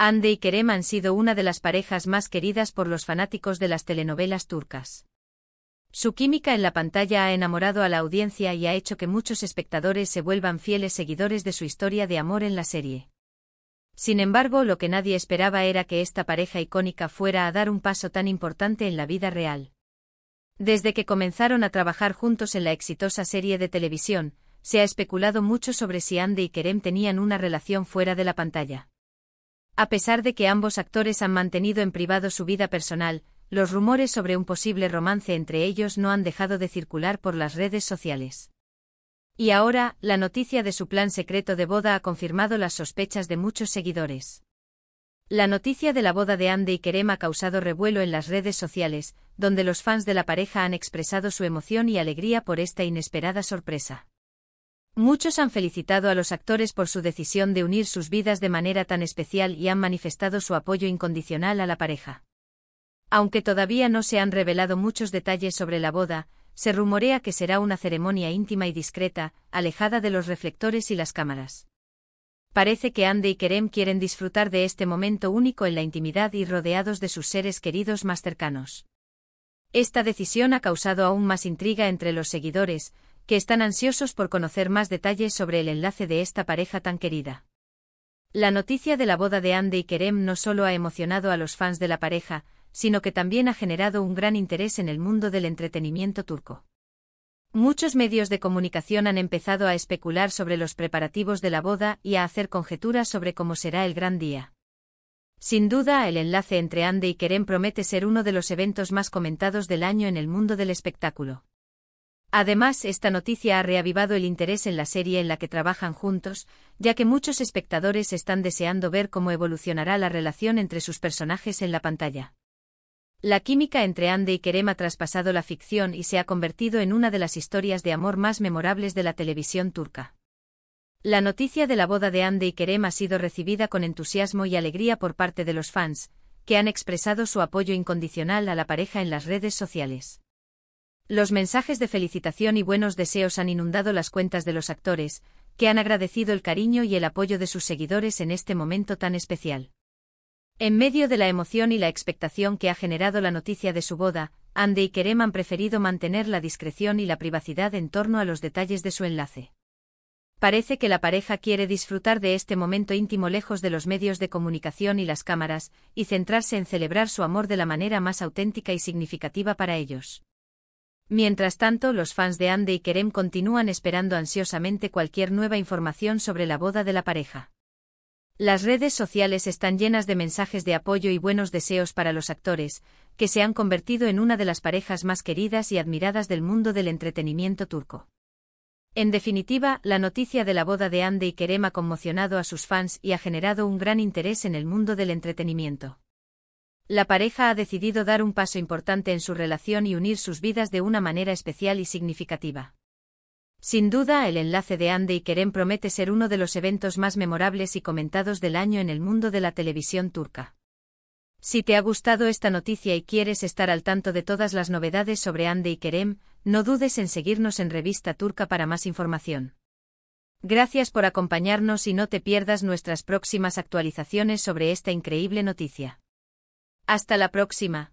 Ande y Kerem han sido una de las parejas más queridas por los fanáticos de las telenovelas turcas. Su química en la pantalla ha enamorado a la audiencia y ha hecho que muchos espectadores se vuelvan fieles seguidores de su historia de amor en la serie. Sin embargo, lo que nadie esperaba era que esta pareja icónica fuera a dar un paso tan importante en la vida real. Desde que comenzaron a trabajar juntos en la exitosa serie de televisión, se ha especulado mucho sobre si Ande y Kerem tenían una relación fuera de la pantalla. A pesar de que ambos actores han mantenido en privado su vida personal, los rumores sobre un posible romance entre ellos no han dejado de circular por las redes sociales. Y ahora, la noticia de su plan secreto de boda ha confirmado las sospechas de muchos seguidores. La noticia de la boda de Ande y Kerem ha causado revuelo en las redes sociales, donde los fans de la pareja han expresado su emoción y alegría por esta inesperada sorpresa. Muchos han felicitado a los actores por su decisión de unir sus vidas de manera tan especial y han manifestado su apoyo incondicional a la pareja. Aunque todavía no se han revelado muchos detalles sobre la boda, se rumorea que será una ceremonia íntima y discreta, alejada de los reflectores y las cámaras. Parece que Ande y Kerem quieren disfrutar de este momento único en la intimidad y rodeados de sus seres queridos más cercanos. Esta decisión ha causado aún más intriga entre los seguidores, que están ansiosos por conocer más detalles sobre el enlace de esta pareja tan querida. La noticia de la boda de Ande y Kerem no solo ha emocionado a los fans de la pareja, sino que también ha generado un gran interés en el mundo del entretenimiento turco. Muchos medios de comunicación han empezado a especular sobre los preparativos de la boda y a hacer conjeturas sobre cómo será el gran día. Sin duda, el enlace entre Ande y Kerem promete ser uno de los eventos más comentados del año en el mundo del espectáculo. Además, esta noticia ha reavivado el interés en la serie en la que trabajan juntos, ya que muchos espectadores están deseando ver cómo evolucionará la relación entre sus personajes en la pantalla. La química entre Ande y Kerem ha traspasado la ficción y se ha convertido en una de las historias de amor más memorables de la televisión turca. La noticia de la boda de Ande y Kerem ha sido recibida con entusiasmo y alegría por parte de los fans, que han expresado su apoyo incondicional a la pareja en las redes sociales. Los mensajes de felicitación y buenos deseos han inundado las cuentas de los actores, que han agradecido el cariño y el apoyo de sus seguidores en este momento tan especial. En medio de la emoción y la expectación que ha generado la noticia de su boda, Ande y Kerem han preferido mantener la discreción y la privacidad en torno a los detalles de su enlace. Parece que la pareja quiere disfrutar de este momento íntimo lejos de los medios de comunicación y las cámaras, y centrarse en celebrar su amor de la manera más auténtica y significativa para ellos. Mientras tanto, los fans de Ande y Kerem continúan esperando ansiosamente cualquier nueva información sobre la boda de la pareja. Las redes sociales están llenas de mensajes de apoyo y buenos deseos para los actores, que se han convertido en una de las parejas más queridas y admiradas del mundo del entretenimiento turco. En definitiva, la noticia de la boda de Ande y Kerem ha conmocionado a sus fans y ha generado un gran interés en el mundo del entretenimiento. La pareja ha decidido dar un paso importante en su relación y unir sus vidas de una manera especial y significativa. Sin duda, el enlace de Ande y Kerem promete ser uno de los eventos más memorables y comentados del año en el mundo de la televisión turca. Si te ha gustado esta noticia y quieres estar al tanto de todas las novedades sobre Ande y Kerem, no dudes en seguirnos en Revista Turca para más información. Gracias por acompañarnos y no te pierdas nuestras próximas actualizaciones sobre esta increíble noticia. Hasta la próxima.